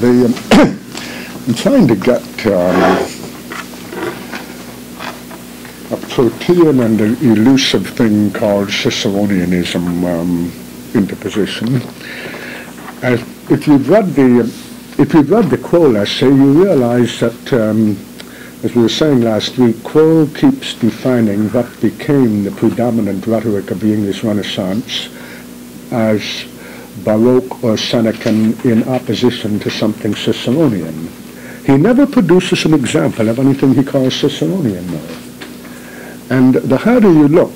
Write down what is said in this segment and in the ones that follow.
The, um, I'm trying to get um, a protean and an elusive thing called Ciceronianism um, into position. As, if you've read the if you've read the Croll essay, you realize that, um, as we were saying last week, Croll keeps defining what became the predominant rhetoric of the English Renaissance as Baroque or Senecan in opposition to something Ciceronian. He never produces an example of anything he calls Ciceronian, though. And the harder you look,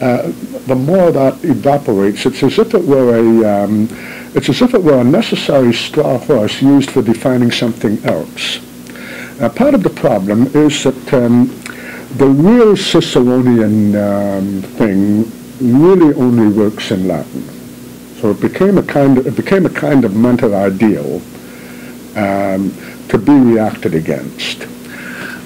uh, the more that evaporates. It's as if it were a, um, it's as if it were a necessary straw horse used for defining something else. Uh, part of the problem is that um, the real Ciceronian um, thing really only works in Latin. So it became a kind of, it became a kind of mental ideal um, to be reacted against.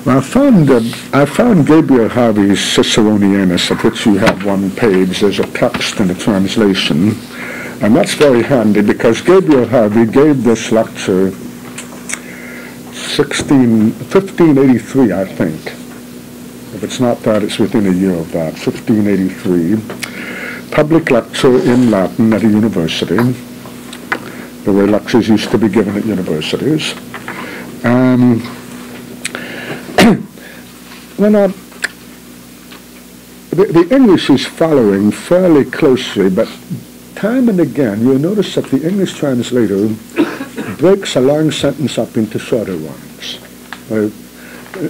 Well, I found uh, I found Gabriel Harvey's Ciceronianus, of which you have one page. There's a text and a translation, and that's very handy because Gabriel Harvey gave this lecture 16, 1583, I think. If it's not that, it's within a year of that. 1583, public lecture in Latin at a university, the way lectures used to be given at universities. Um, when I, the, the English is following fairly closely, but time and again you'll notice that the English translator breaks a long sentence up into shorter ones. Uh,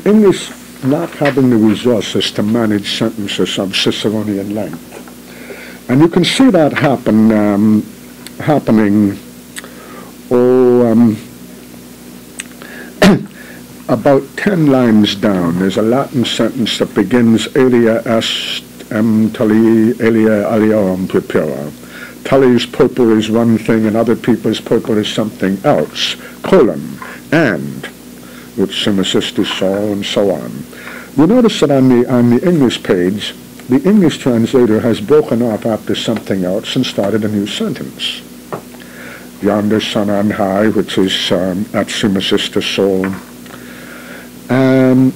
English not having the resources to manage sentences of Ciceronian length. And you can see that happen, um, happening, oh, um, about 10 lines down, there's a Latin sentence that begins Alia est em tulli, alia aliorum purpura. Tully's purpur is one thing and other people's purpur is something else, colon, and, which is so and so on. You notice that on the, on the English page, the English translator has broken off after something else and started a new sentence. Yonder sun on high, which is um, at Sumasista soul, um,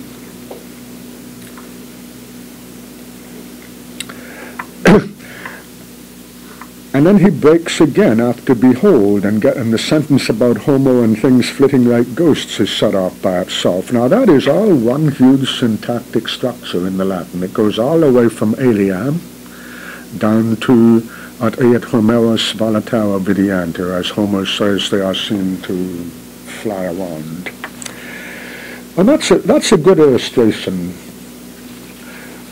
and then he breaks again after behold and, get, and the sentence about homo and things flitting like ghosts is set off by itself. Now that is all one huge syntactic structure in the Latin. It goes all the way from alia down to at et homeros volatera vidianter, as Homer says they are seen to fly around. And that's a, that's a good illustration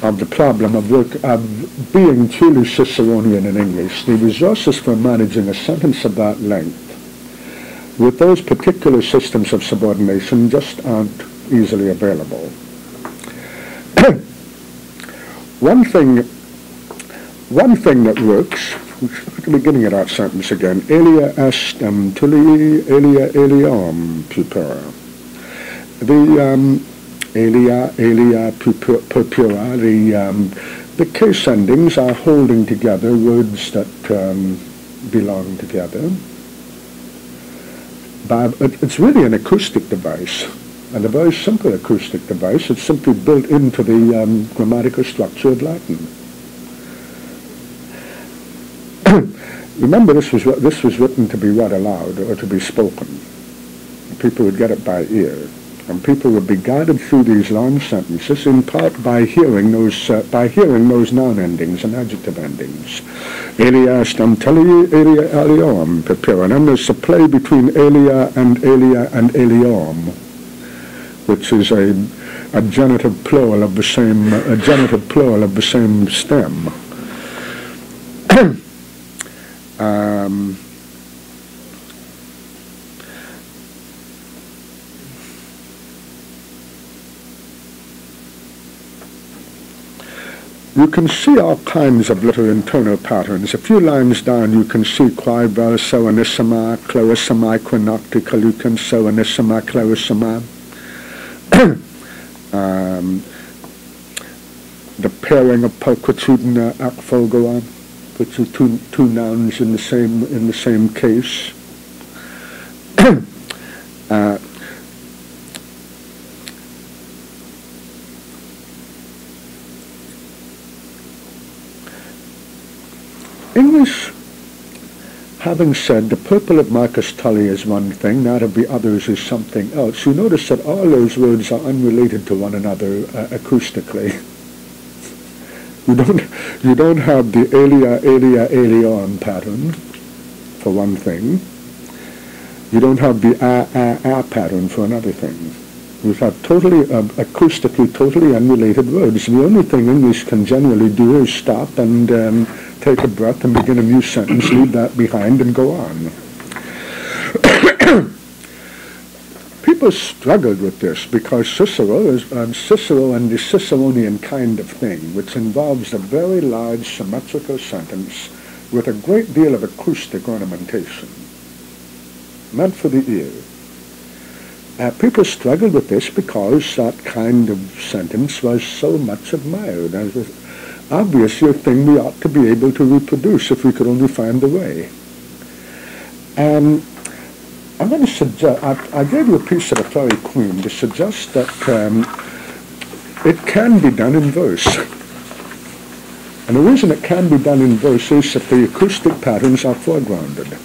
of the problem of, work, of being truly Ciceronian in English. The resources for managing a sentence of that length with those particular systems of subordination just aren't easily available. one thing one thing that works, beginning of that sentence again, alia est um, tuli alia eliam pupera the um, Alia, Alia Purpura, the, um, the case endings are holding together words that um, belong together. But it's really an acoustic device, and a very simple acoustic device. It's simply built into the um, grammatical structure of Latin. Remember, this was, this was written to be read aloud or to be spoken. People would get it by ear and people would be guided through these long sentences in part by hearing those uh, by hearing those noun endings and adjective endings. Elia stamteli elia then there's a play between elia and elia and eliom, which is a, a genitive plural of the same a genitive plural of the same stem. um, You can see all kinds of little internal patterns. A few lines down you can see quae vel soanissima, clarissima, quinocti, calucan, soanissima, clarissima. um, the pairing of pulchritudina ac fulgura, which are two, two nouns in the same in the same case. uh, English, having said the purple of Marcus Tully is one thing, that of the others is something else, you notice that all those words are unrelated to one another uh, acoustically. you don't, you don't have the alia, alia, alion pattern, for one thing. You don't have the ah, a, a pattern for another thing. You have totally, uh, acoustically, totally unrelated words. The only thing English can generally do is stop and um, take a breath and begin a new sentence, leave that behind, and go on. People struggled with this because Cicero is um, Cicero and the Ciceronian kind of thing, which involves a very large symmetrical sentence with a great deal of acoustic ornamentation, meant for the ear. Uh, people struggled with this because that kind of sentence was so much admired as obviously a thing we ought to be able to reproduce if we could only find the way. And I'm going to suggest, I, I gave you a piece of the Faerie Queene to suggest that um, it can be done in verse. And the reason it can be done in verse is that the acoustic patterns are foregrounded.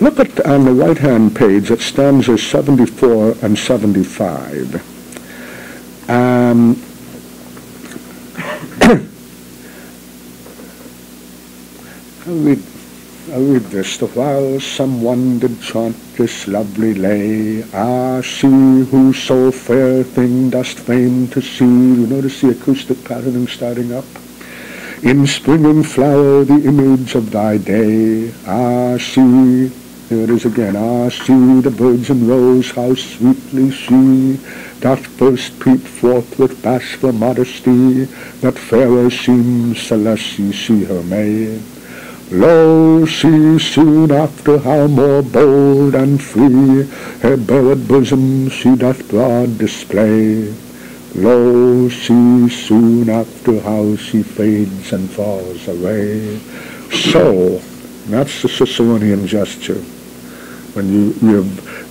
Look at on the right-hand page at stanzas 74 and 75. Um, Read this. The while someone did chant this lovely lay, Ah, see who so fair thing dost fain to see. You notice the acoustic patterning starting up? In springing flower, the image of thy day. Ah, see, here it is again. Ah, see the birds and rose, how sweetly she doth first peep forth with bashful modesty, that fairer seems ye see her may. Lo, see soon after how more bold and free her buried bosom she doth broad display. Lo, see soon after how she fades and falls away. So, that's the Ciceronian gesture. When you, you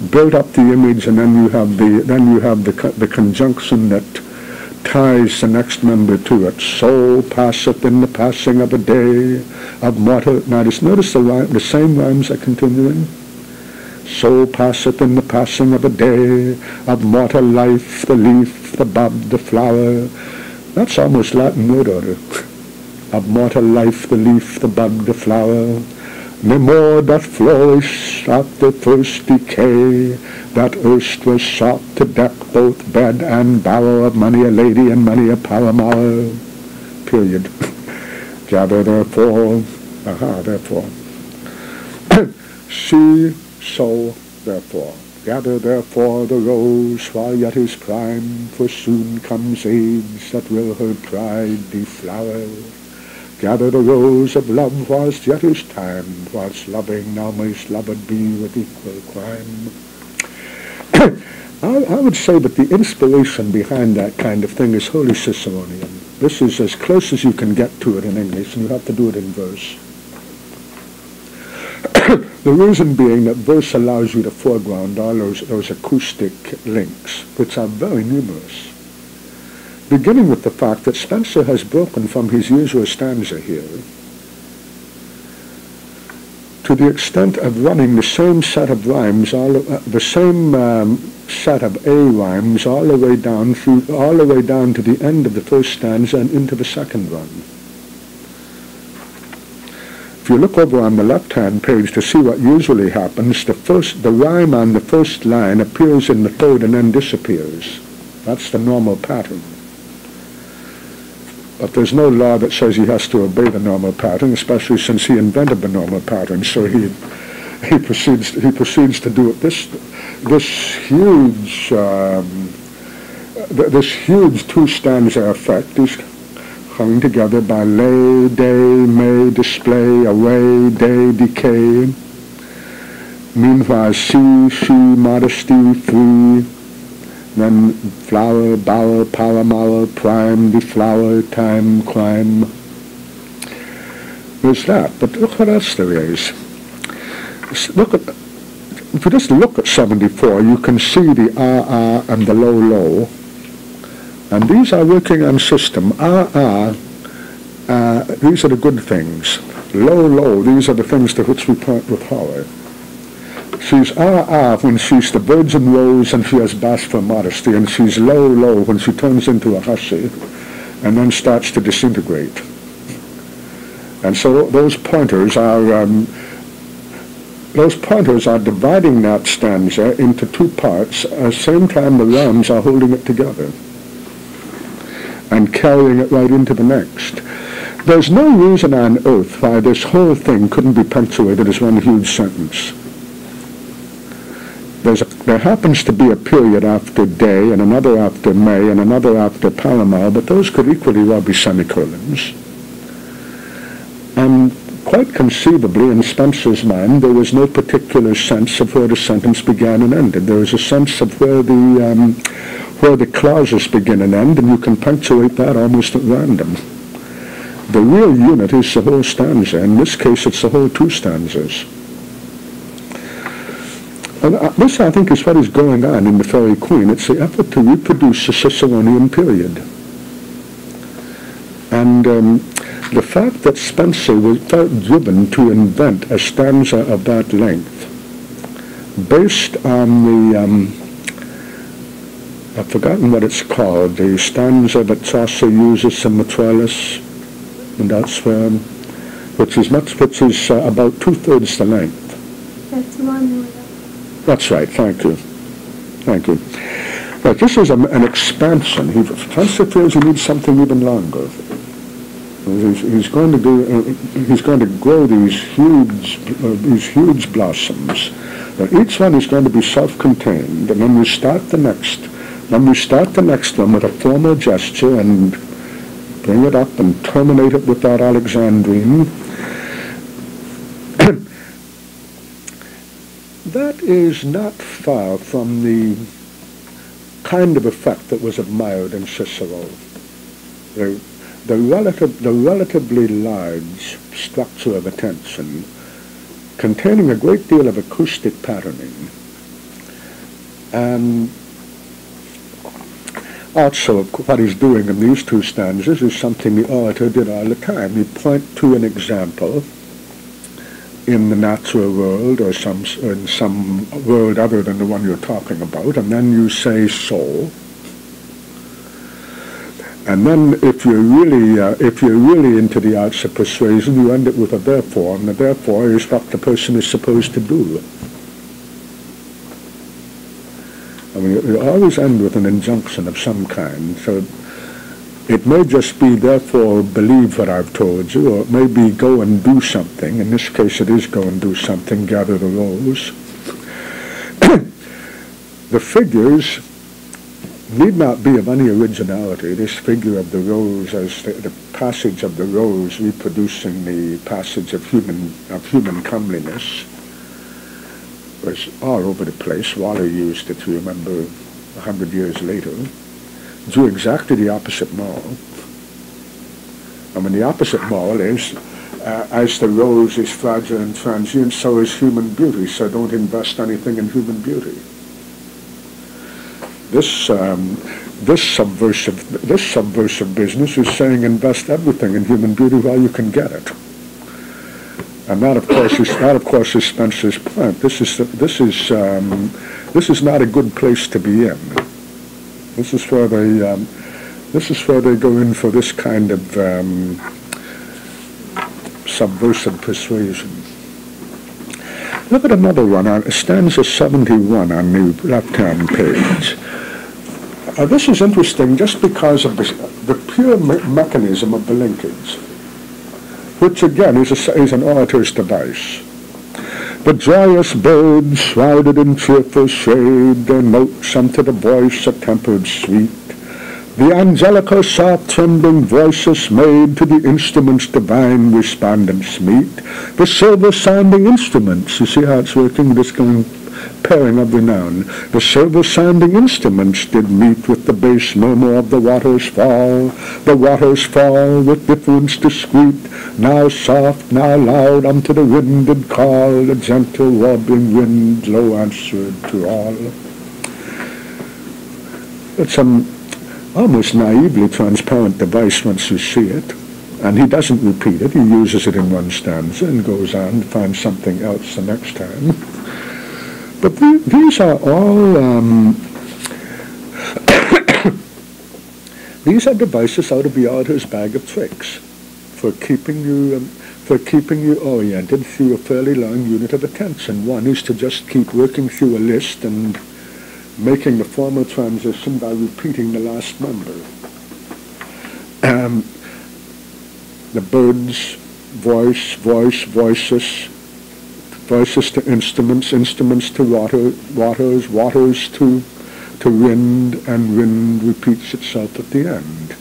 built up the image and then you have the, then you have the, the conjunction that ties the next member to it. So passeth in the passing of a day of mortal. Now just notice the, rhyme, the same rhymes are continuing. So passeth in the passing of a day of mortal life, the leaf, the bud, the flower. That's almost Latin word order. of mortal life, the leaf, the bud, the flower no more doth flourish at the first decay, that erst was sought to deck both bed and bower of many a lady and many a paramour. Period. Gather therefore, aha, therefore. See, so, therefore. Gather therefore the rose while yet is prime, for soon comes age that will her pride deflower. Gather the rose of love whilst yet is time, whilst loving now mayst loved be with equal crime. I, I, would say that the inspiration behind that kind of thing is wholly Ciceronian. This is as close as you can get to it in English, and you have to do it in verse. the reason being that verse allows you to foreground all those, those acoustic links, which are very numerous beginning with the fact that Spenser has broken from his usual stanza here to the extent of running the same set of rhymes, all uh, the same um, set of A rhymes all the way down through, all the way down to the end of the first stanza and into the second run. If you look over on the left-hand page to see what usually happens, the first, the rhyme on the first line appears in the third and then disappears. That's the normal pattern. But there's no law that says he has to obey the normal pattern, especially since he invented the normal pattern. So he he proceeds he proceeds to do it. This this huge um, this huge two stanza effect is hung together by lay, day, may, display, away, day, decay. Meanwhile, see, she, modesty, free, then flower, bower, paramour, prime, deflower, time, climb. There's that. But look what else there is. Look at if you just look at 74, you can see the ah and the low low. And these are working on system. ah uh, these are the good things. Low low, these are the things to which we point with horror. She's ah ah when she's the virgin rose and she has bashful modesty, and she's low low when she turns into a hussy and then starts to disintegrate. And so those pointers are um, those pointers are dividing that stanza into two parts at the same time the realms are holding it together and carrying it right into the next. There's no reason on earth why this whole thing couldn't be punctuated as one huge sentence. There's a, there happens to be a period after day and another after May and another after Palomal, but those could equally well be semicolons. And quite conceivably, in Spenser's mind, there was no particular sense of where the sentence began and ended. There was a sense of where the um, where the clauses begin and end, and you can punctuate that almost at random. The real unit is the whole stanza. In this case, it's the whole two stanzas. Uh, this, I think, is what is going on in the Faerie Queene. It's the effort to reproduce the Ciceronian period. And um, the fact that Spenser was, felt driven to invent a stanza of that length, based on the, um, I've forgotten what it's called, the stanza that Chaucer uses in the Troilus, and um, which is much, which is uh, about two-thirds the length. That's one That's right, thank you. Thank you. But this is a, an expansion. He, Chaucer feels he needs something even longer. He's, he's, going to do. Uh, he's going to grow these huge, uh, these huge blossoms. But each one is going to be self-contained, and then we start the next. Then we start the next one with a formal gesture and bring it up and terminate it with that Alexandrine. That is not far from the kind of effect that was admired in Cicero. The, the, relative, the relatively large structure of attention containing a great deal of acoustic patterning and also what he's doing in these two stanzas is something the orator did all the time. You point to an example in the natural world or some in some world other than the one you're talking about, and then you say so. And then, if you're really uh, if you're really into the arts of persuasion, you end it with a therefore, and the therefore is what the person is supposed to do. I mean, you always end with an injunction of some kind. So it may just be, therefore, believe what I've told you, or it may be go and do something. In this case, it is go and do something, gather the rose. the figures need not be of any originality. This figure of the rose as the, the, passage of the rose reproducing the passage of human, of human comeliness was all over the place. Waller used it, you remember, a hundred years later. Drew exactly the opposite moral. I mean, the opposite moral is, uh, as the rose is fragile and transient, so is human beauty, so don't invest anything in human beauty this um, this subversive this subversive business is saying invest everything in human beauty while you can get it. And that, of course, is that, of course, is Spenser's point. This is this is um, this is not a good place to be in. This is where they um, this is where they go in for this kind of um, subversive persuasion. Look at another one on stanza 71 on the left-hand page. Uh, this is interesting just because of the, the pure me mechanism of the linkage, which again is, a, is an orator's device. The joyous birds shrouded in cheerful shade, their notes unto the voice a tempered sweet. The angelical soft trembling voices made to the instruments divine respondents meet. The silver sounding instruments, you see how it's working, this going pairing of renown. The silver-sounding instruments did meet with the bass murmur of the waters fall. The waters fall with difference discreet, now soft, now loud, unto the wind did call. The gentle warbling wind low answered to all. It's an almost naively transparent device once you see it. And he doesn't repeat it. He uses it in one stanza and goes on to find something else the next time. But the, these are all um, these are devices out of the author's bag of tricks for keeping you um, for keeping you oriented through a fairly long unit of attention. One is to just keep working through a list and making the formal transition by repeating the last number. Um, the birds, voice, voice, voices, voices to instruments, instruments to water, waters, waters to, to wind, and wind repeats itself at the end.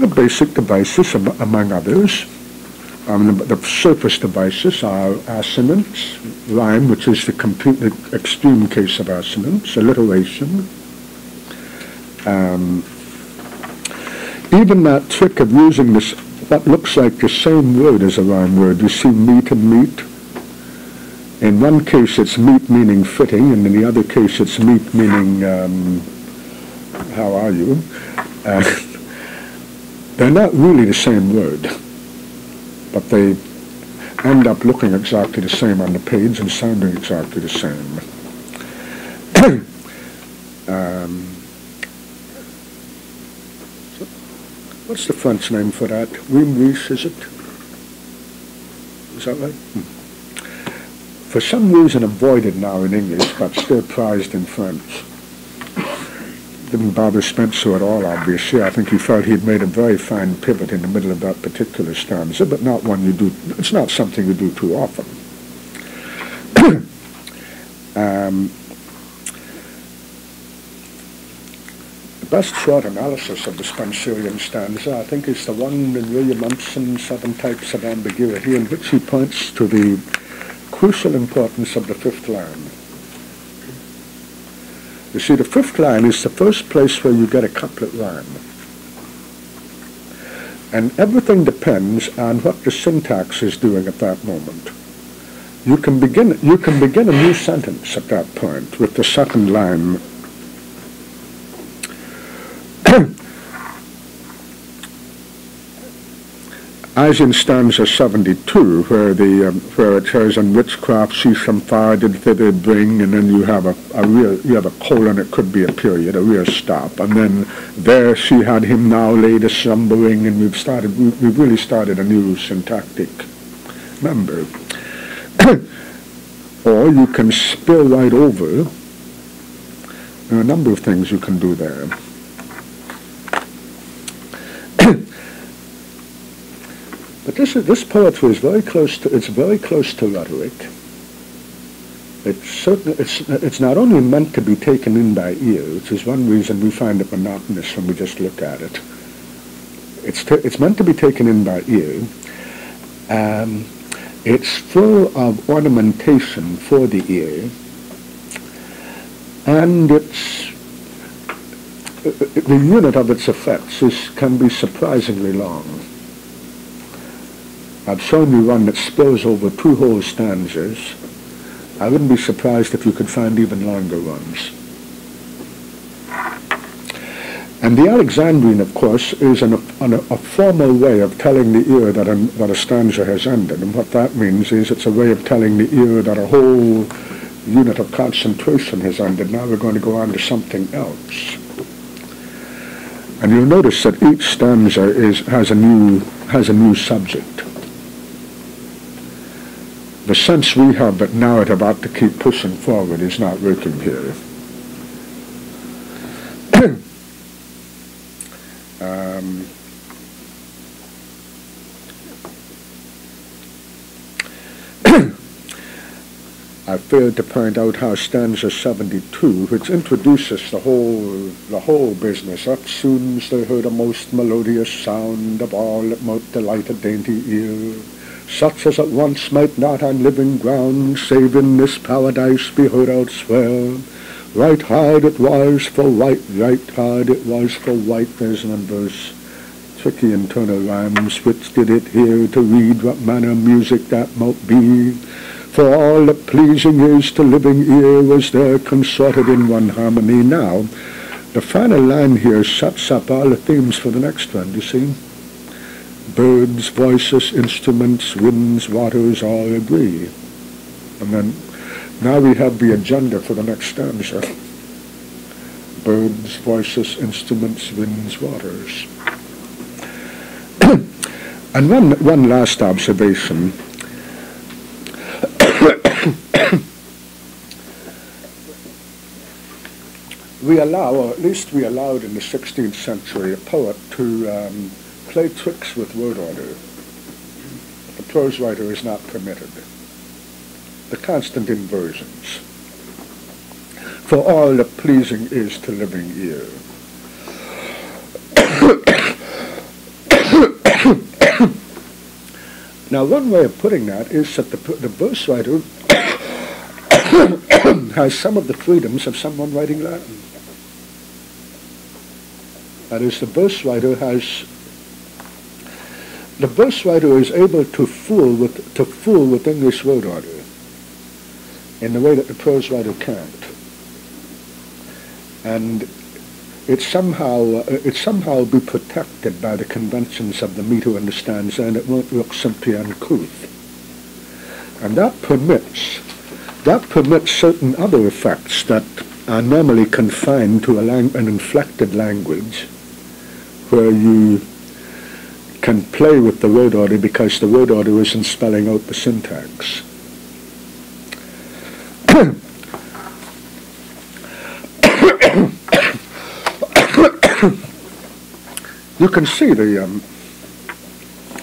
The basic devices, among others, um, the, the, surface devices are assonance, rhyme, which is the complete, extreme case of assonance, alliteration, um, even that trick of using this, what looks like the same word as a rhyme word, you see meet and meet. In one case it's meet meaning fitting, and in the other case it's meet meaning um, how are you? Uh, they're not really the same word, but they end up looking exactly the same on the page and sounding exactly the same. um, What's the French name for that? Wim is it? Is that right? Hmm. For some reason avoided now in English, but still prized in French. Didn't bother Spenser at all, obviously. I think he felt he'd made a very fine pivot in the middle of that particular stanza, but not one you do, it's not something you do too often. um, The best short analysis of the Spenserian stanza, I think, is the one in William Empson, Seven Types of Ambiguity, in which he points to the crucial importance of the fifth line. You see, the fifth line is the first place where you get a couplet rhyme. And everything depends on what the syntax is doing at that moment. You can begin, you can begin a new sentence at that point with the second line as in stanza 72, where the um, where it says, "And witchcraft she from far did thither bring," and then you have a, a real you have a colon. It could be a period, a real stop, and then there she had him now laid a slumbering, and we've started we've really started a new syntactic member. or you can spill right over. There are a number of things you can do there. But this, this poetry is very close to, it's very close to rhetoric. It's, certain, it's, it's not only meant to be taken in by ear, which is one reason we find it monotonous when we just look at it. It's, it's meant to be taken in by ear. Um, it's full of ornamentation for the ear, and it's the unit of its effects is, can be surprisingly long. I've shown you one that spills over two whole stanzas. I wouldn't be surprised if you could find even longer ones. And the Alexandrine, of course, is an, an, a formal way of telling the ear that a, that a stanza has ended. And what that means is it's a way of telling the ear that a whole unit of concentration has ended. Now we're going to go on to something else. And you'll notice that each stanza is, has, a new, has a new subject the sense we have that narrative about to keep pushing forward is not working here. um, I failed to point out how stanza 72, which introduces the whole the whole business. Up soon they heard a most melodious sound of all that might delight a dainty ear such as at once might not on living ground, save in this paradise be heard elsewhere. Right hard it was for white, right hard it was for white, there's an verse. Tricky internal rhymes, which did it here to read what manner music that might be. For all that pleasing is to living ear was there consorted in one harmony. Now, the final line here sets up all the themes for the next one, you see? Birds, voices, instruments, winds, waters all agree. And then now we have the agenda for the next stanza. Birds, voices, instruments, winds, waters. and one, one last observation. we allow, or at least we allowed in the 16th century, a poet to um, play tricks with word order. The prose writer is not permitted. The constant inversions. For all that pleasing is to living ear. now, one way of putting that is that the, the verse writer has some of the freedoms of someone writing Latin. That is, the verse writer has the verse writer is able to fool with to fool with English word order in the way that the prose writer can't, and it somehow uh, it somehow be protected by the conventions of the meter and the stanza, and it won't look simply uncouth. And that permits that permits certain other effects that are normally confined to lang- an inflected language where you can play with the word order because the word order isn't spelling out the syntax. you can see the um,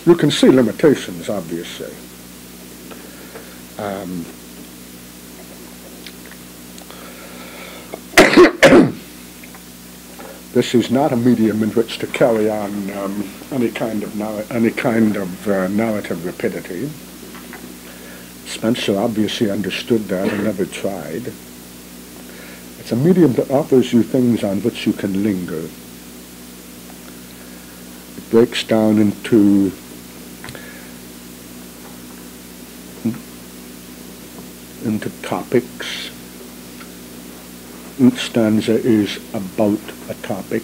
you can see limitations obviously. Um, This is not a medium in which to carry on um, any kind of any kind of uh, narrative rapidity. Spenser obviously understood that and never tried. It's a medium that offers you things on which you can linger. It breaks down into into topics stanza is about a topic.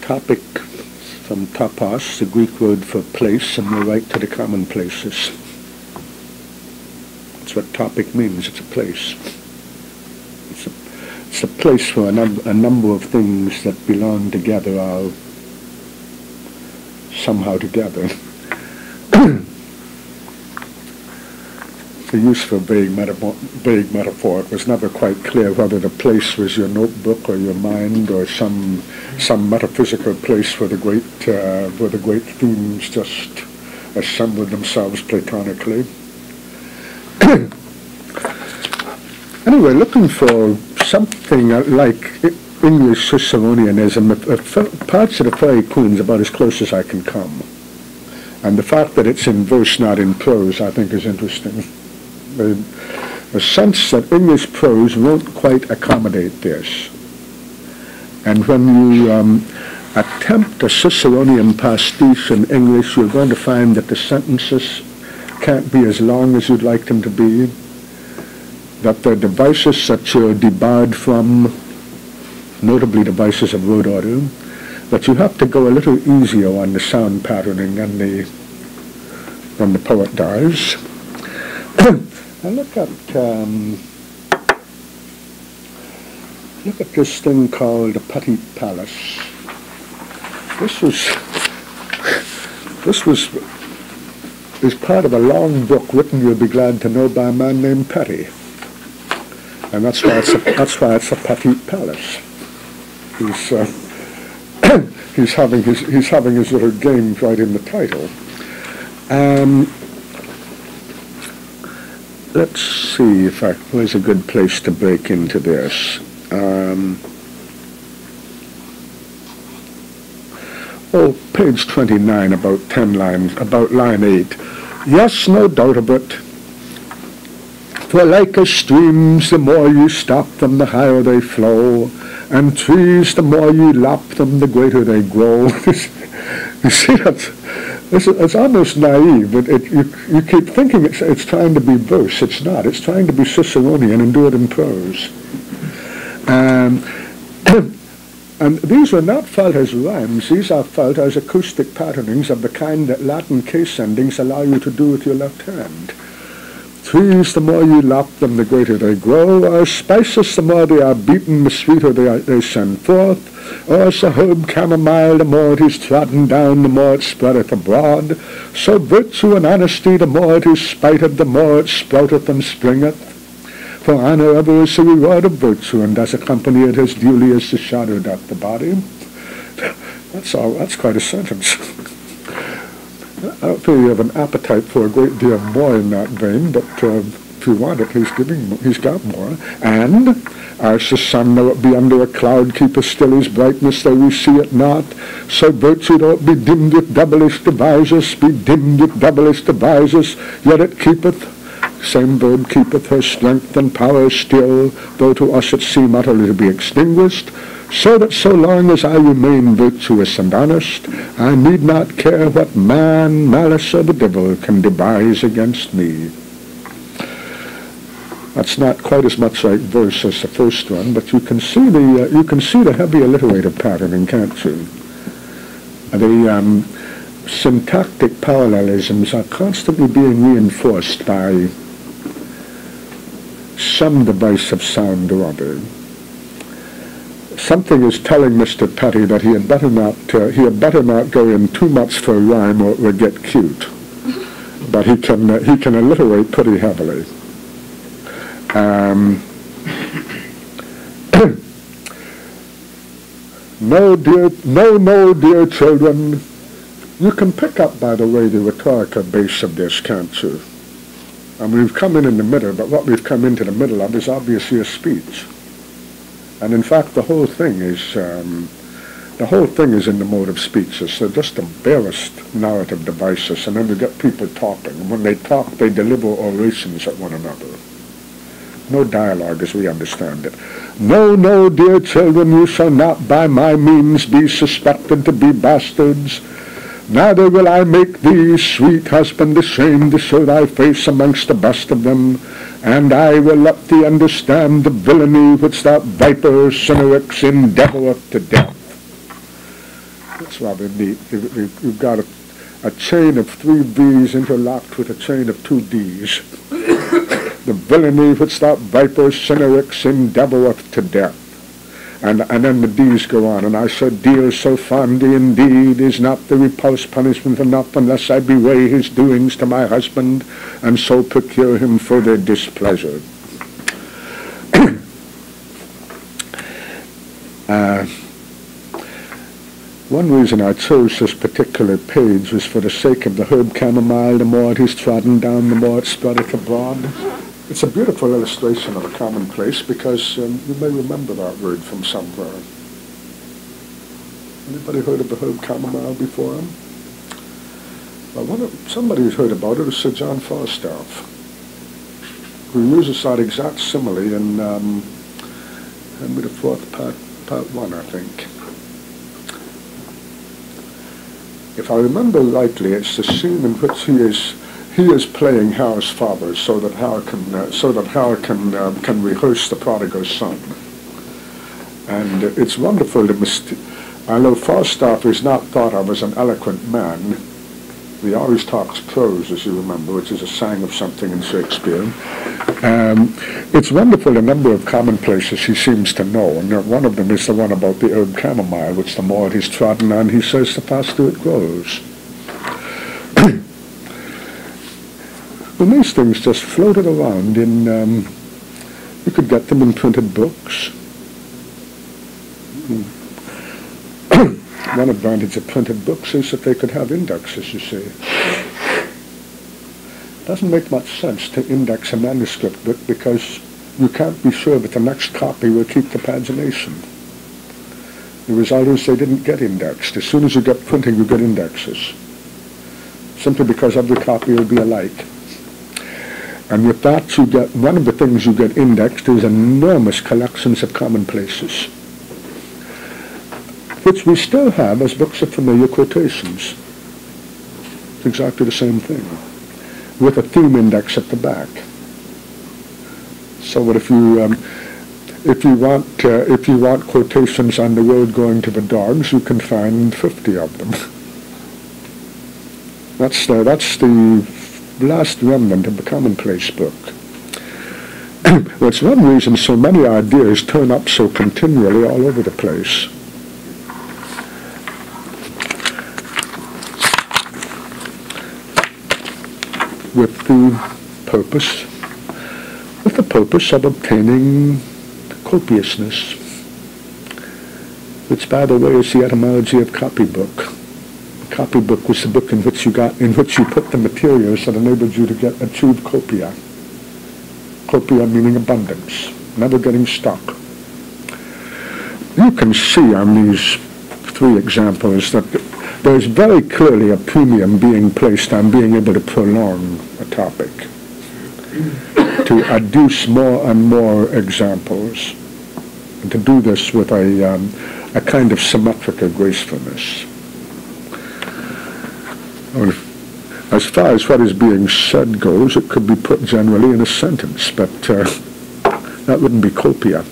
Topic from topos, the Greek word for place, and we're right to the commonplaces. That's what topic means, it's a place. It's a, it's a place where a, num- a number of things that belong together are somehow together. the use of a vague metaphor, vague metaphor, it was never quite clear whether the place was your notebook or your mind or some some metaphysical place where the great uh, where the great themes just assembled themselves platonically. anyway, looking for something like English Ciceronianism, parts of the Faerie Queene about as close as I can come. And the fact that it's in verse, not in prose, I think is interesting a, a sense that English prose won't quite accommodate this. And when you um, attempt a Ciceronian pastiche in English, you're going to find that the sentences can't be as long as you'd like them to be, that the devices that you're debarred from, notably devices of word order, that you have to go a little easier on the sound patterning than the, than the poet does. Now look at um, look at this thing called the Petit Palace. This was this was is part of a long book written, you'll be glad to know, by a man named Pettie. And that's why it's a, that's why it's a Petit Palace. He's uh, he's having his he's having his little game right in the title. Um, let's see if I, where's a good place to break into this. Um, oh, page 29, about 10 lines, about line 8. Yes, no doubt of it. For like as streams, the more you stop them, the higher they flow. And trees, the more you lop them, the greater they grow. you see, that's, it's, it's almost naive. It, it, you, you keep thinking it's, it's trying to be verse. It's not. It's trying to be Ciceronian and do it in prose. Um, and these are not felt as rhymes. These are felt as acoustic patternings of the kind that Latin case endings allow you to do with your left hand. Trees, the more you lop them, the greater they grow. Or spices, the more they are beaten, the sweeter they, are, they send forth. Or as the herb chamomile, the more it is trodden down, the more it spreadeth abroad. So virtue and honesty, the more it is spited, the more it sprouteth and springeth. For honor ever is the reward of virtue, and does accompany it as duly as the shadow doth the body. That's all. That's quite a sentence. I feel you have an appetite for a great deal more in that vein, but uh, if you want it, he's giving, he's got more. And as the sun, though it be under a cloud, keepeth still his brightness, though we see it not, so virtue, though it be dimmed with devilish devices, be dimmed with devilish devices, yet it keepeth same verb keepeth her strength and power still, though to us it seem utterly to be extinguished so that so long as I remain virtuous and honest, I need not care what man, malice, or the devil can devise against me. That's not quite as much like verse as the first one, but you can see the uh, you can see the heavy alliterative pattern, can't you? The um, syntactic parallelisms are constantly being reinforced by some device of sound or other something is telling Mr. Pettie that he had better not uh, he had better not go in too much for rhyme or it would get cute. But he can uh, he can alliterate pretty heavily. Um, no, dear, no, no, dear children. You can pick up, by the way, the rhetorical base of this, can't you? And we've come in in the middle, but what we've come into the middle of is obviously a speech. And in fact, the whole thing is um, the whole thing is in the mode of speeches. They're just the barest narrative devices, and then we get people talking. And when they talk, they deliver orations at one another. No dialogue as we understand it. No, no, dear children, you shall not by my means be suspected to be bastards. Neither will I make thee, sweet husband, ashamed to show thy face amongst the best of them and I will let thee understand the villainy which that viper Cinyrax endeavoureth to death. That's rather neat. You've got a, a chain of three V's interlocked with a chain of two D's. the villainy which that viper Cinyrax endeavoureth to death. And, and then the D's go on, and I said, Dear so fondly indeed is not the repulse punishment enough unless I bewray his doings to my husband, and so procure him further displeasure. uh, one reason I chose this particular page was for the sake of the herb chamomile. The more it is trodden down, the more it spreadeth abroad. It's a beautiful illustration of a commonplace because um, you may remember that word from somewhere. Anybody heard of the herb chamomile before? Well, of, somebody who's heard about it is Sir John Falstaff, who uses that exact simile in um, Henry IV, part, part one, I think. If I remember rightly, it's the scene in which he is he is playing Hal's father so that Hal can uh, so that Hal can uh, can rehearse the prodigal son. And it's wonderful to myst- although Falstaff is not thought of as an eloquent man, he always talks prose, as you remember, which is a sang of something in Shakespeare. Um, it's wonderful the number of commonplaces he seems to know, and one of them is the one about the herb chamomile, which the more it is trodden on, he says, the faster it grows. And these things just floated around in, um, you could get them in printed books. Hmm. One advantage of printed books is that they could have indexes, you see. Doesn't make much sense to index a manuscript book because you can't be sure that the next copy will keep the pagination. The result is they didn't get indexed. As soon as you get printing, you get indexes. Simply because every copy will be alike. And with that, you get, one of the things you get indexed is enormous collections of commonplaces, which we still have as books of familiar quotations. It's exactly the same thing, with a theme index at the back. So if you, um, if you want, uh, if you want quotations on the road going to the dogs, you can find 50 of them. That's the, that's the last remnant of the commonplace book. it's one reason so many ideas turn up so continually all over the place. With the purpose, with the purpose of obtaining copiousness, which, by the way, is the etymology of copybook copybook was the book in which you got, in which you put the materials that enabled you to get achieve copia. Copia meaning abundance, never getting stuck. You can see on these three examples that there's very clearly a premium being placed on being able to prolong a topic, to adduce more and more examples, and to do this with a, um, a kind of symmetrical gracefulness as far as what is being said goes, it could be put generally in a sentence, but uh, that wouldn't be copia.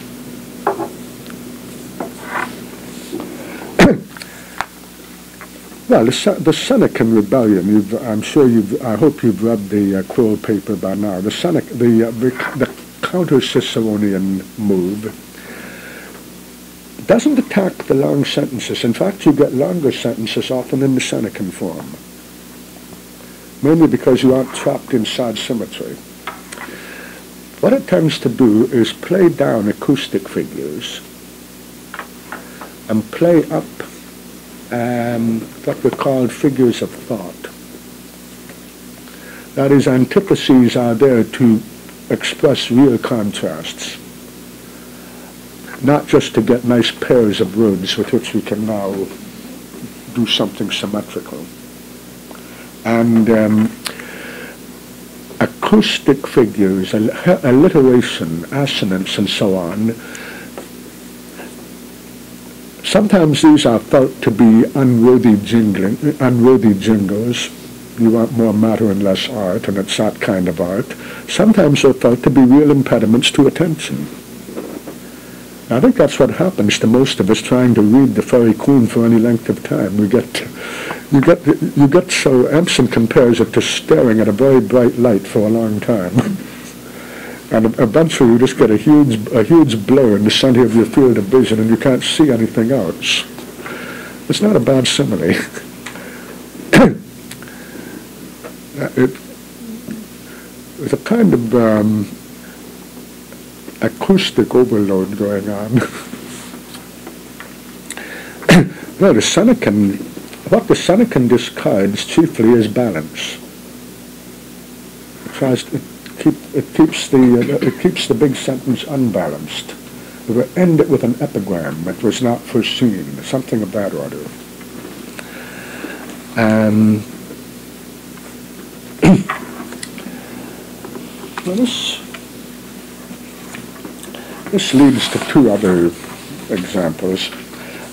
well, the, the Senecan Rebellion, I'm sure you've, I hope you've read the uh, Croll paper by now. The, Senec, the, uh, the, the counter-Ciceronian move doesn't attack the long sentences. In fact, you get longer sentences often in the Senecan form mainly because you aren't trapped inside symmetry. What it tends to do is play down acoustic figures and play up um, what we call figures of thought. That is, antitheses are there to express real contrasts, not just to get nice pairs of words with which we can now do something symmetrical and um, acoustic figures, alliteration, assonance, and so on. Sometimes these are felt to be unworthy jingling, unworthy jingles. You want more matter and less art, and it's that kind of art. Sometimes they're felt to be real impediments to attention. I think that's what happens to most of us trying to read the Faerie Queene for any length of time. We get, you get, you get so Empson compares it to staring at a very bright light for a long time, and eventually you just get a huge, a huge blur in the center of your field of vision, and you can't see anything else. It's not a bad simile. it, it's a kind of um, acoustic overload going on. well, the Senecan, what the Senecan discards chiefly is balance. It tries to keep, it keeps the, uh, it keeps the big sentence unbalanced. It will end it with an epigram that was not foreseen, something of that order. Um, well, this this leads to two other examples.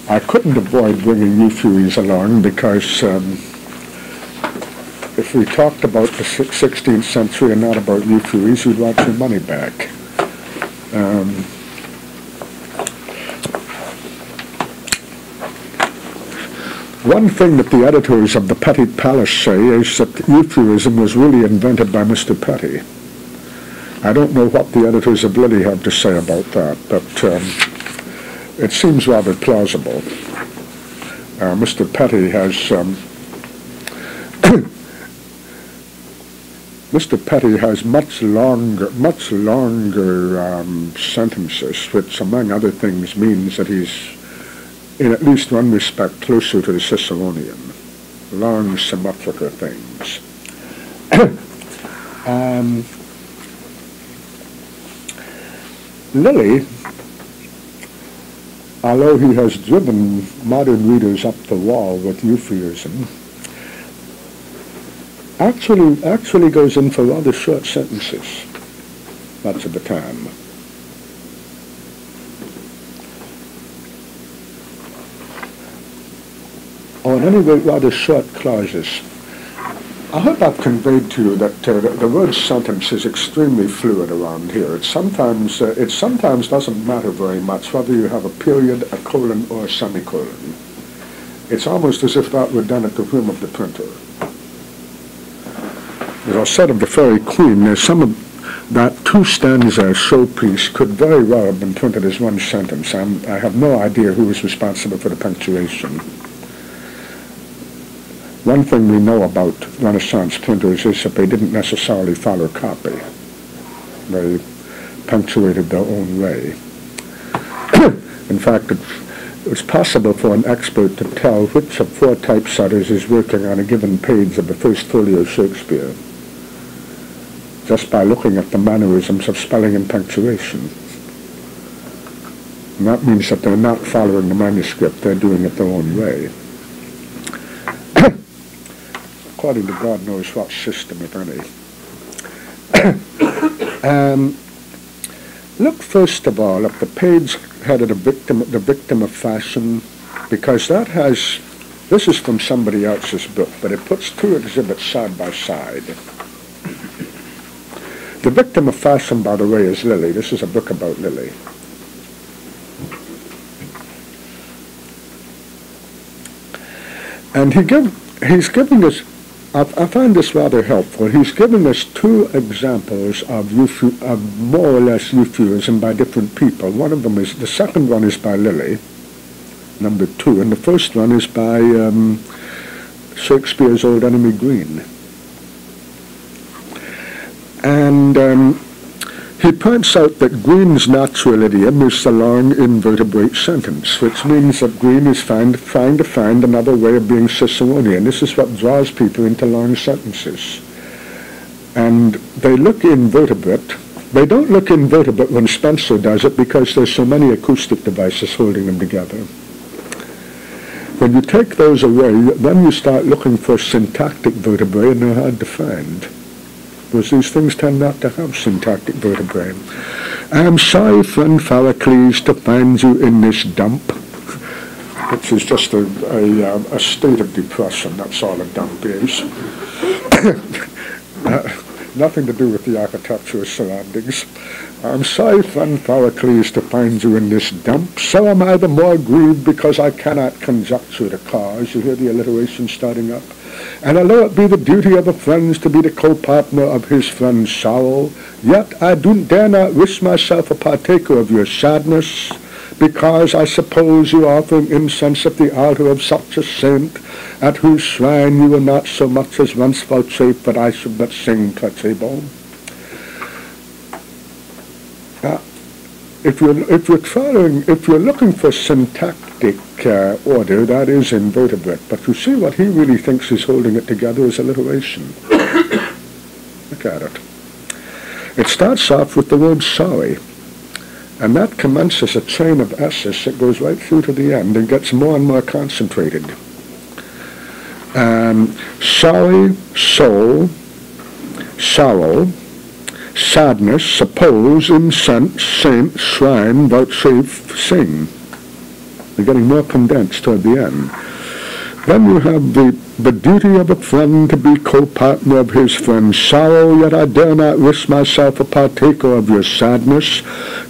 I couldn't avoid bringing Euphues along because um, if we talked about the 16th century and not about Euphues, you'd want your money back. Um, one thing that the editors of the Pettie Palace say is that Euphuism was really invented by Mr. Pettie. I don't know what the editors of Lyly have to say about that, but um, it seems rather plausible. Uh, Mr. Pettie has um, Mr. Pettie has much longer, much longer um, sentences, which, among other things, means that he's, in at least one respect, closer to the Ciceronian. Long, symmetrical things. um, Lyly although he has driven modern readers up the wall with Euphuism, actually actually goes in for rather short sentences much of the time. Or at any rate, rather short clauses. I hope I've conveyed to you that uh, the, the, word sentence is extremely fluid around here. It sometimes, uh, it sometimes doesn't matter very much whether you have a period, a colon, or a semicolon. It's almost as if that were done at the whim of the printer. As I said of the Faerie Queene, there's some of that two-stanza showpiece could very well have been printed as one sentence. I'm, I have no idea who was responsible for the punctuation. One thing we know about Renaissance printers is that they didn't necessarily follow copy. They punctuated their own way. In fact, it, it was possible for an expert to tell which of four typesetters is working on a given page of the first folio Shakespeare just by looking at the mannerisms of spelling and punctuation. And that means that they're not following the manuscript, they're doing it their own way according to God knows what system, if any. um, look first of all at the page headed the victim, the victim of fashion, because that has, this is from somebody else's book, but it puts two exhibits side by side. The victim of fashion, by the way, is Lyly. This is a book about Lyly. And he give, he's giving us I, I find this rather helpful. He's given us two examples of, of more or less euphuism by different people. One of them is, the second one is by Lyly, number two, and the first one is by um, Shakespeare's old enemy Greene. And um, he points out that Greene's natural idiom is the long invertebrate sentence, which means that Greene is find, trying to find another way of being Ciceronian. This is what draws people into long sentences. And they look invertebrate. They don't look invertebrate when Spenser does it because there's so many acoustic devices holding them together. When you take those away, then you start looking for syntactic vertebrae and they're hard to find because these things tend not to have syntactic vertebrae. I'm sorry, friend Pharicles, to find you in this dump, which is just a, a, um, a state of depression. That's all a dump is. uh, nothing to do with the architectural surroundings. I'm sorry, friend Pharicles, to find you in this dump. So am I the more grieved because I cannot conjecture the cause. You hear the alliteration starting up? And although it be the duty of a friend to be the co-partner of his friend's sorrow, yet I do dare not wish myself a partaker of your sadness, because I suppose you offering incense at the altar of such a saint, at whose shrine you will not so much as once vouchsafe that I should but sing placebo. Now, if you're, if you're trying, if you're looking for syntactic uh, order, that is invertebrate. But you see what he really thinks is holding it together is alliteration. Look at it. It starts off with the word sorry. And that commences a chain of S's that goes right through to the end and gets more and more concentrated. Um, sorry, soul, sorrow, sadness, suppose, incense, saint, shrine, vouchsafe, sing. They're getting more condensed toward the end. Then you have the, the duty of a friend to be co-partner of his friend's sorrow, yet I dare not risk myself a partaker of your sadness.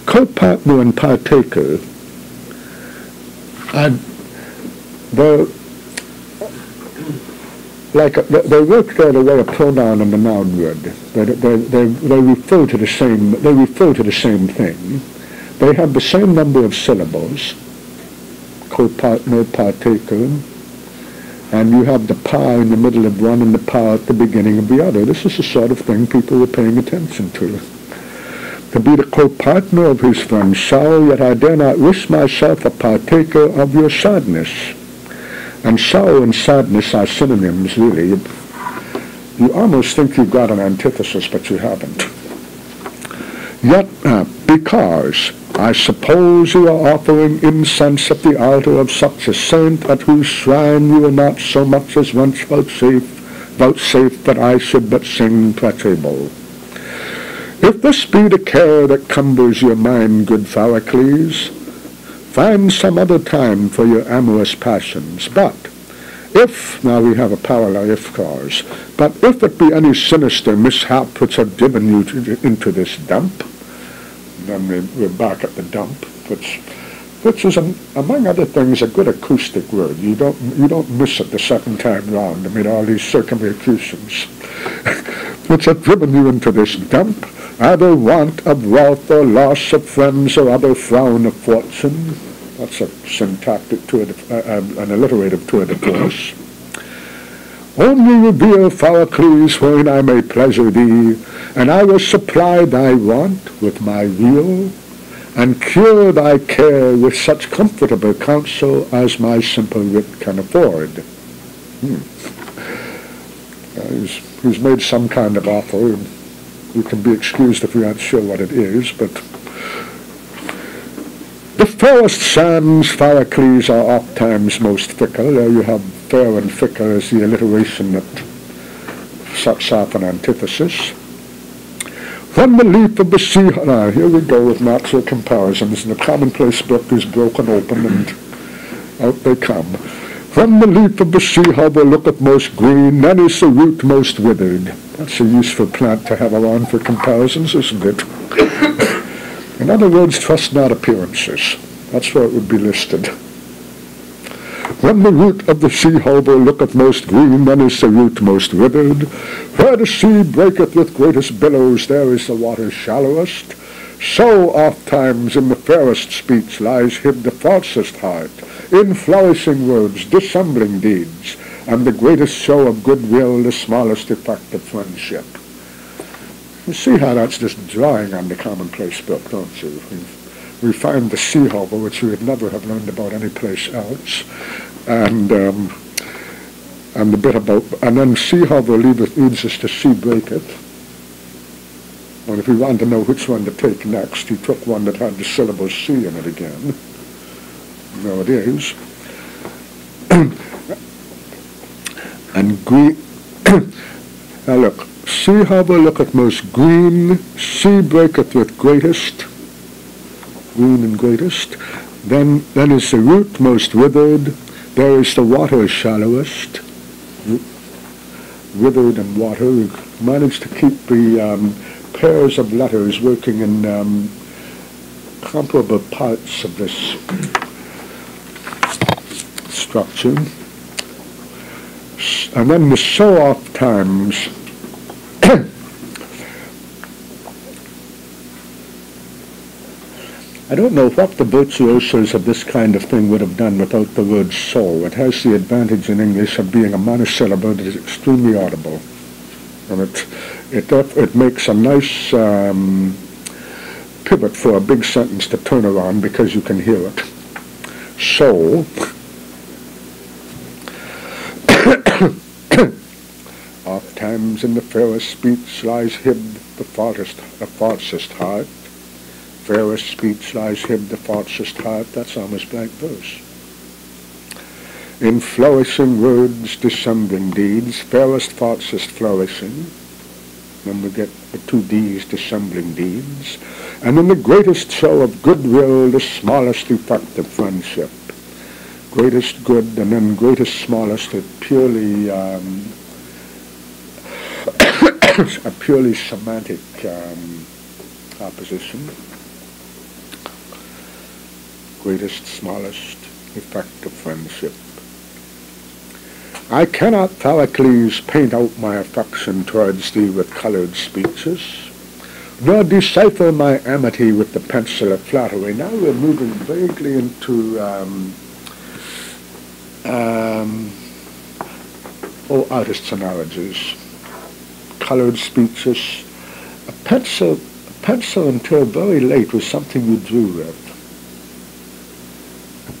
Co-partner and partaker. I, the, like they work there the way a pronoun and a noun would. They, they, they, they refer to the same. They refer to the same thing. They have the same number of syllables co-partner, partaker, and you have the power in the middle of one and the power at the beginning of the other. This is the sort of thing people were paying attention to. To be the co-partner of his friend's sorrow, yet I dare not wish myself a partaker of your sadness. And sorrow and sadness are synonyms, really. You almost think you've got an antithesis, but you haven't. Yet, uh, because I suppose you are offering incense at the altar of such a saint at whose shrine you will not so much as once vouchsafe, vouchsafe that I should but sing pratable. If this be the care that cumbers your mind, good Pharicles, find some other time for your amorous passions. But if, now we have a parallel if clause, but if it be any sinister mishap which have driven you to, into this dump, then we're back at the dump, which, which is, um, among other things, a good acoustic word. You don't, you don't miss it the second time round. I mean, all these circumlocutions, which have driven you into this dump, either want of wealth or loss of friends or other frown of fortune. That's a syntactic to a, uh, an alliterative to a divorce. Only reveal, Pharicles, wherein I may pleasure thee, and I will supply thy want with my weal, and cure thy care with such comfortable counsel as my simple wit can afford. Hmm. Uh, he's, he's made some kind of offer, and you can be excused if you aren't sure what it is, but the fairest sands, Pharicles, are oft times most fickle. There you have fair and fickle as the alliteration that sets off an antithesis. When the leaf of the sea, now here we go with natural comparisons, and the commonplace book is broken open and out they come. When the leaf of the sea harbor looketh most green, then is the root most withered. That's a useful plant to have around for comparisons, isn't it? In other words, trust not appearances. That's where it would be listed. When the root of the sea harbor looketh most green, then is the root most withered. Where the sea breaketh with greatest billows, there is the water shallowest. So oft times in the fairest speech lies hid the falsest heart, in flourishing words, dissembling deeds, and the greatest show of goodwill, the smallest effect of friendship. You see how that's just drawing on the commonplace book, don't you? We, we find the sea harbor, which we would never have learned about any place else, and um, and the bit about, and then sea harbor leadeth, leads us to sea breaketh. And if we want to know which one to take next, he took one that had the syllable C in it again. There it is. and green. now look, see sea harbor looketh most green, sea breaketh with greatest, green and greatest. Then, then is the root most withered, there is the water shallowest, withered and water. We managed to keep the um, pairs of letters working in um, comparable parts of this structure. And then the so oft times I don't know what the virtuosos of this kind of thing would have done without the word so. It has the advantage in English of being a monosyllable that is extremely audible. And it, it, it makes a nice um, pivot for a big sentence to turn around because you can hear it. So, oft times in the fairest speech lies hid the falsest, the falsest heart. Fairest speech lies hid the falsest heart. That's almost blank verse. In flourishing words, dissembling deeds, fairest, falsest, flourishing. Then we get the two D's, dissembling deeds. And in the greatest show of goodwill, the smallest effect of friendship greatest good and then greatest smallest a purely um, a purely semantic um, opposition. Greatest, smallest effect of friendship. I cannot, Pharicles, paint out my affection towards thee with colored speeches, nor decipher my amity with the pencil of flattery. Now we're moving vaguely into um, um, all artists' analogies, colored speeches. A pencil, a pencil until very late was something you drew with.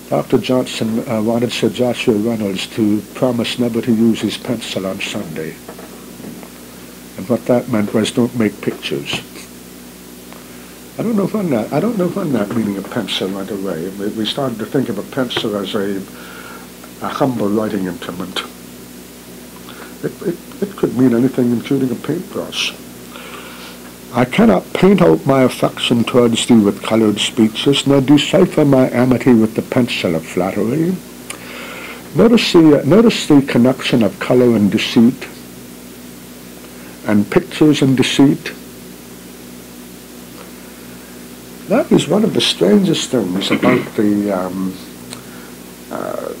Dr. Johnson uh, wanted Sir Joshua Reynolds to promise never to use his pencil on Sunday. And what that meant was don't make pictures. I don't know when that, I don't know when that meaning of pencil went away. We, started to think of a pencil as a, a humble writing implement. It, it, it could mean anything including a paintbrush. I cannot paint out my affection towards thee with coloured speeches, nor decipher my amity with the pencil of flattery. Notice the, uh, notice the connection of colour and deceit, and pictures and deceit. That is one of the strangest things about the um, uh,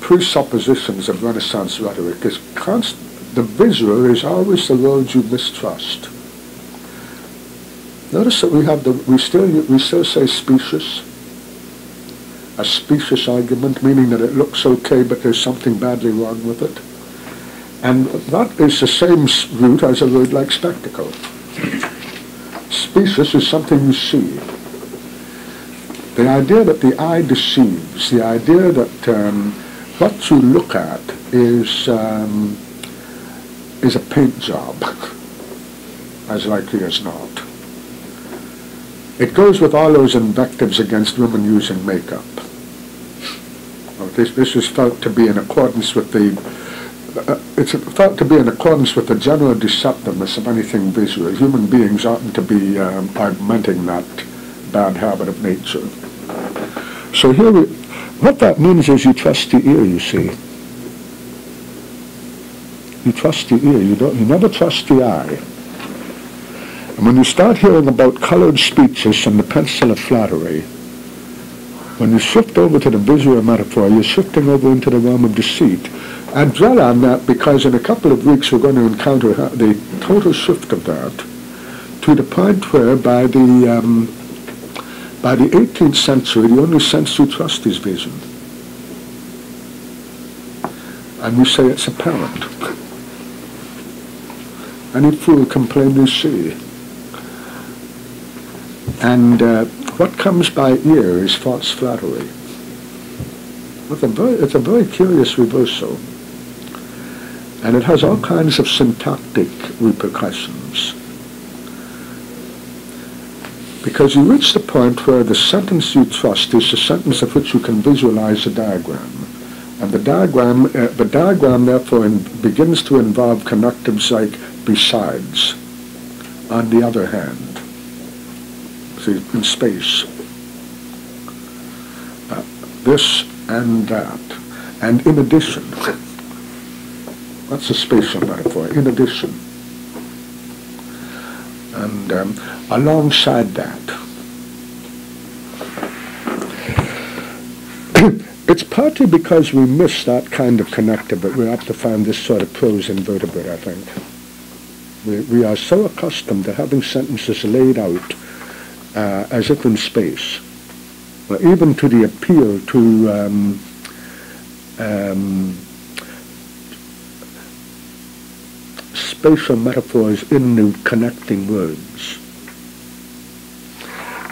presuppositions of Renaissance rhetoric is const- the visual is always the world you mistrust. Notice that we have the we still we still say specious. A specious argument, meaning that it looks okay, but there's something badly wrong with it. And that is the same root as a word like spectacle. Specious is something you see. The idea that the eye deceives, the idea that um, what you look at is um, is a paint job, as likely as not. It goes with all those invectives against women using makeup. this, this is felt to be in accordance with the uh, it's thought to be in accordance with the general deceptiveness of anything visual. Human beings oughtn't to be um, augmenting that bad habit of nature. So here, we, what that means is you trust the ear, you see. You trust the ear. You, don't, you never trust the eye. And when you start hearing about colored speeches and the pencil of flattery, when you shift over to the visual metaphor, you're shifting over into the realm of deceit. I dwell on that because in a couple of weeks we're going to encounter the total shift of that to the point where by the um, by the 18th century, the only sense you trust is vision. And you say it's apparent. Any fool can plainly see. And uh, what comes by ear is false flattery. It's a, very, it's a very curious reversal. And it has all kinds of syntactic repercussions. Because you reach the point where the sentence you trust is the sentence of which you can visualize a diagram. And the diagram, uh, the diagram therefore in, begins to involve connectives like besides, on the other hand, in space. Uh, this and that. And in addition, that's a spatial metaphor, in addition. And um, alongside that, it's partly because we miss that kind of connector but we're apt to find this sort of prose invertebrate, I think. We, we are so accustomed to having sentences laid out uh, as if in space, or even to the appeal to um, um, spatial metaphors in the connecting words.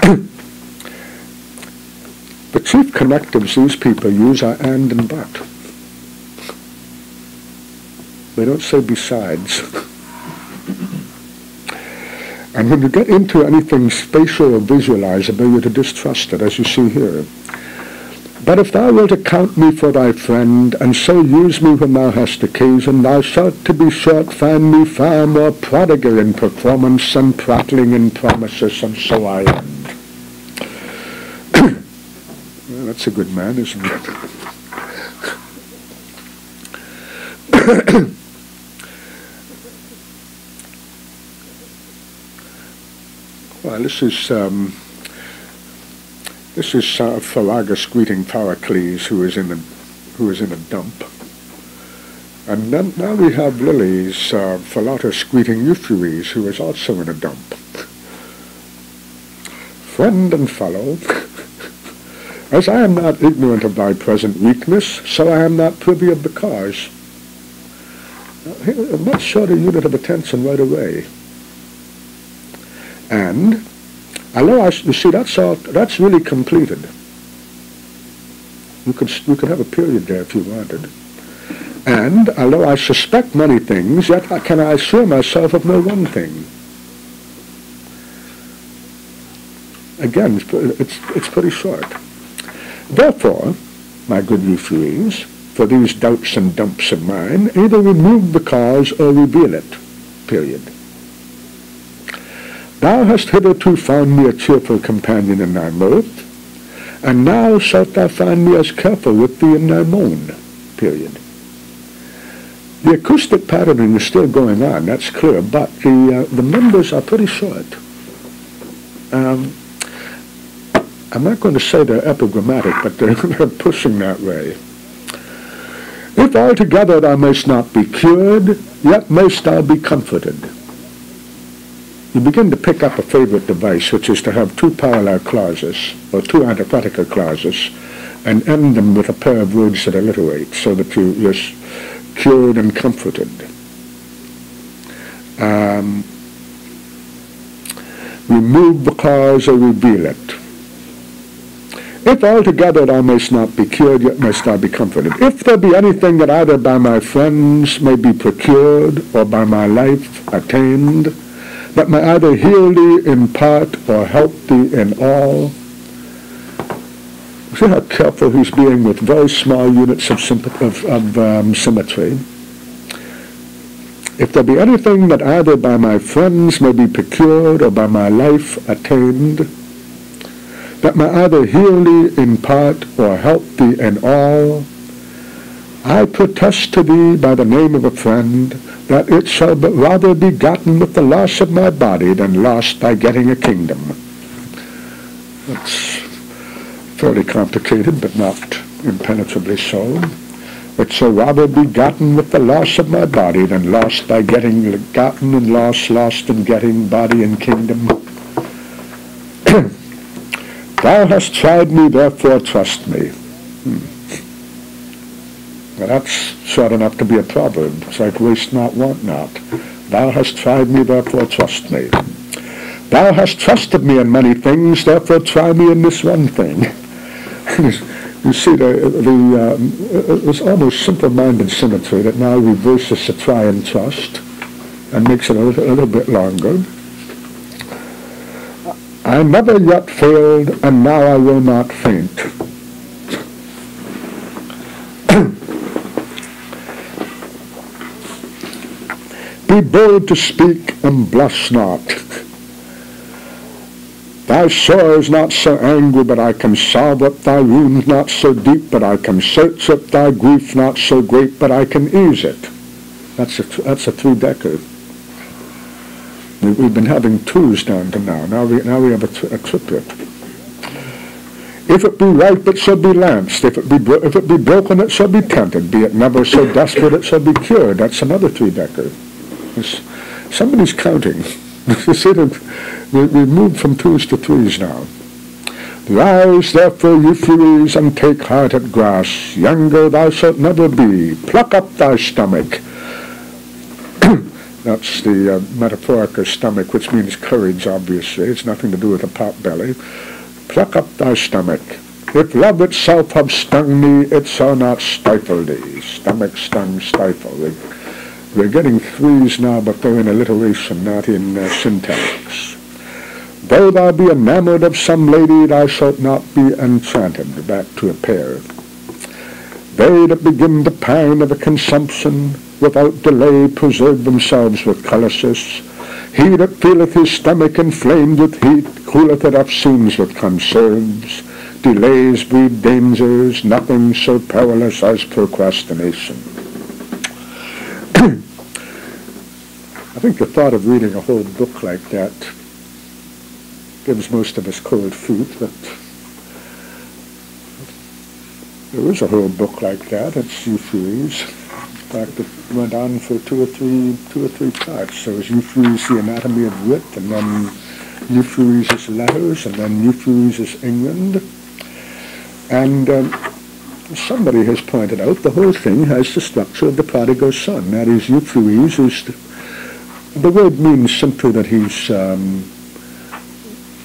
the chief connectives these people use are and and but. They don't say besides. And when you get into anything spatial or visualizable, you're to distrust it, as you see here. But if thou wilt account me for thy friend, and so use me when thou hast occasion, thou shalt to be short find me far more prodigal in performance and prattling in promises, and so I end. well, that's a good man, isn't it? This is um, this is uh, greeting Pericles, who is in a who is in a dump, and then now we have Lyly's uh, Philautus greeting Euphues, who is also in a dump. Friend and fellow, as I am not ignorant of thy present weakness, so I am not privy of the cause. A much shorter unit of attention right away. And although I, you see, that's all, that's really completed. You could, you could have a period there if you wanted. And although I suspect many things, yet can I assure myself of no one thing. again, it's, it's pretty short. Therefore, my good Euphues, for these doubts and dumps of mine, either remove the cause or reveal it, period. Thou hast hitherto found me a cheerful companion in thy mirth, and now shalt thou find me as careful with thee in thy moan, period. The acoustic patterning is still going on, that's clear, but the, uh, the numbers are pretty short. Um, I'm not going to say they're epigrammatic, but they're, they're pushing that way. If altogether thou mayst not be cured, yet mayst thou be comforted. You begin to pick up a favorite device, which is to have two parallel clauses, or two antithetical clauses, and end them with a pair of words that alliterate, so that you, you're cured and comforted. Um, remove the cause or reveal it. If altogether thou mayst not be cured, yet mayst thou be comforted. If there be anything that either by my friends may be procured, or by my life attained, that may either heal thee in part or help thee in all, See how careful he's being with very small units of, of, of um, symmetry. If there be anything that either by my friends may be procured or by my life attained, that may either heal thee in part or help thee in all, I protest to thee by the name of a friend that it shall but rather be gotten with the loss of my body than lost by getting a kingdom. That's fairly complicated, but not impenetrably so. It shall rather be gotten with the loss of my body than lost by getting gotten and lost, lost and getting body and kingdom. Thou hast tried me, therefore trust me. Hmm. Now that's short enough to be a proverb. It's like waste not, want not. Thou hast tried me, therefore trust me. Thou hast trusted me in many things, therefore try me in this one thing. you see, the, the um, this almost simple-minded symmetry that now reverses the try and trust and makes it a little, a little bit longer. I never yet failed, and now I will not faint. Be bold to speak and blush not. Thy sore is not so angry, but I can solve it. Thy wound not so deep, but I can search up Thy grief not so great, but I can ease it. That's a, that's a three-decker. We, have been having twos down to now. Now we, now we have a, a triplet. If it be ripe, it shall be lanced. If it be, if it be broken, it shall be tented. Be it never so desperate, it shall be cured. That's another three-decker. Somebody's counting. see, we, we moved from twos to threes now. Rise, therefore, Euphues, and take heart at grass. Younger thou shalt never be. Pluck up thy stomach. That's the uh, metaphorical stomach, which means courage, obviously. It's nothing to do with a pot belly. Pluck up thy stomach. If love itself have stung me, it shall not stifle thee. Stomach, stung, stifle. We're getting threes now, but they're in alliteration, not in uh, syntax. Though thou be enamored of some lady, thou shalt not be enchanted. Back to a pair. They that begin to pine of a consumption, without delay preserve themselves with cullises. He that feeleth his stomach inflamed with heat, cooleth it eftsoons with conserves. Delays breed dangers, nothing so perilous as procrastination. I think the thought of reading a whole book like that gives most of us cold feet, but there is a whole book like that It's Euphues. In fact, it went on for two or three, two or three parts. There was Euphues, The Anatomy of Wit, and then Euphues' Letters, and then Euphues' England. And um, somebody has pointed out the whole thing has the structure of the prodigal son. That is, Euphues is, the, the word means simply that he's um,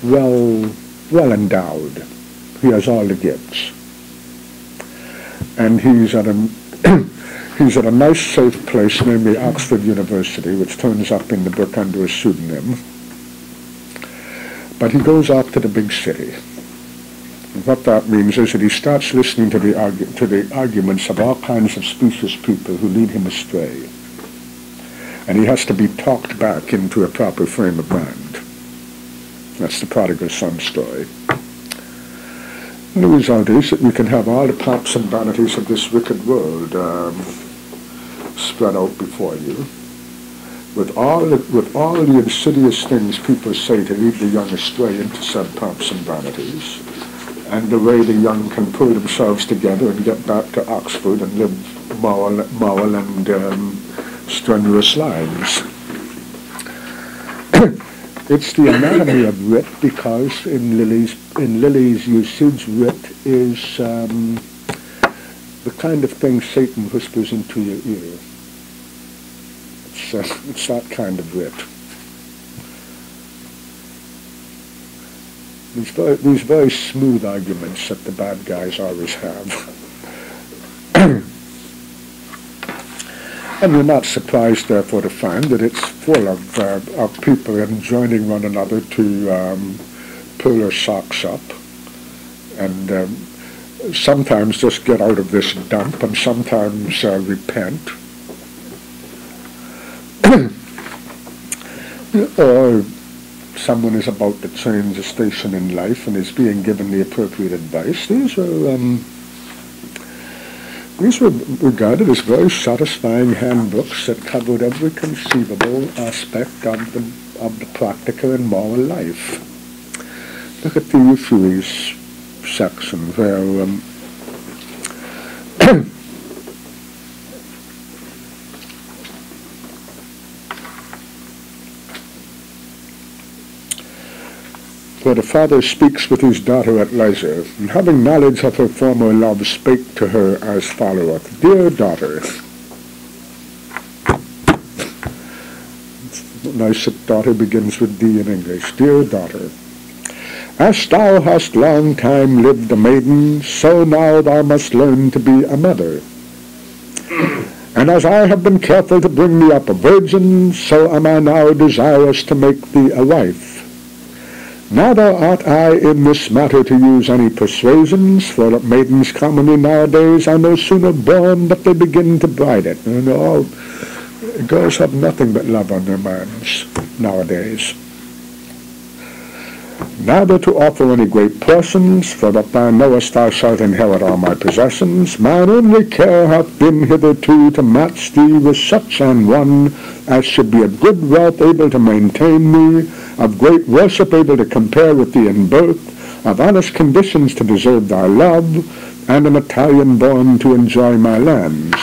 well, well endowed. He has all the gifts. And he's at a, he's at a nice safe place named the Oxford University, which turns up in the book under a pseudonym. But he goes off to the big city. What that means is that he starts listening to the, argu- to the arguments of all kinds of specious people who lead him astray. And he has to be talked back into a proper frame of mind. That's the prodigal son story. The result is that you can have all the pomps and vanities of this wicked world um, spread out before you with all the, with all the insidious things people say to lead the young astray into said pomps and vanities, and the way the young can pull themselves together and get back to Oxford and live moral, moral and um, strenuous lives. it's the anatomy of wit because in Lyly's in Lyly's usage, wit is um, the kind of thing Satan whispers into your ear. It's, uh, it's that kind of wit. These very, these very smooth arguments that the bad guys always have. and we're not surprised, therefore, to find that it's full of, uh, of people enjoining one another to um, pull their socks up and um, sometimes just get out of this dump and sometimes uh, repent or someone is about to change a station in life and is being given the appropriate advice. These are um, these were regarded as very satisfying handbooks that covered every conceivable aspect of the of the practical and moral life. Look at the Euphues section where um, where the father speaks with his daughter at leisure, and having knowledge of her former love, spake to her as followeth, Dear daughter, nice that daughter begins with D in English, Dear daughter, as thou hast long time lived a maiden, so now thou must learn to be a mother. And as I have been careful to bring thee up a virgin, so am I now desirous to make thee a wife. Neither ought I in this matter to use any persuasions, for maidens commonly nowadays are no sooner born but they begin to bride it. And all girls have nothing but love on their minds nowadays. Neither to offer any great portions, for that thou knowest thou shalt inherit all my possessions. Mine only care hath been hitherto to match thee with such an one as should be of good wealth able to maintain me, of great worship able to compare with thee in birth, of honest conditions to deserve thy love, and an Italian born to enjoy my lands.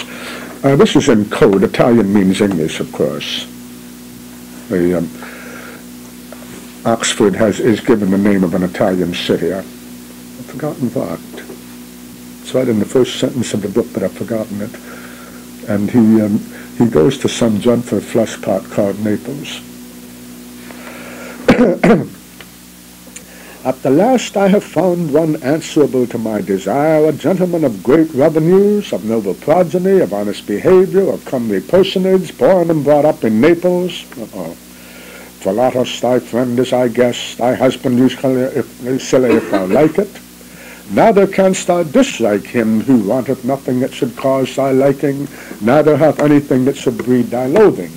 Uh, this is in code. Italian means English, of course. The, um, Oxford has is given the name of an Italian city. I've forgotten what. It's right in the first sentence of the book, but I've forgotten it. And he um, he goes to some dreadful flesh pot called Naples. At the last I have found one answerable to my desire, a gentleman of great revenues, of noble progeny, of honest behavior, of comely personage, born and brought up in Naples. Uh-oh. Philautus, thy friend, is, I guess, thy husband uh, if, uh, silly if thou like it. Neither canst thou dislike him who wanteth nothing that should cause thy liking, neither hath anything that should breed thy loathing.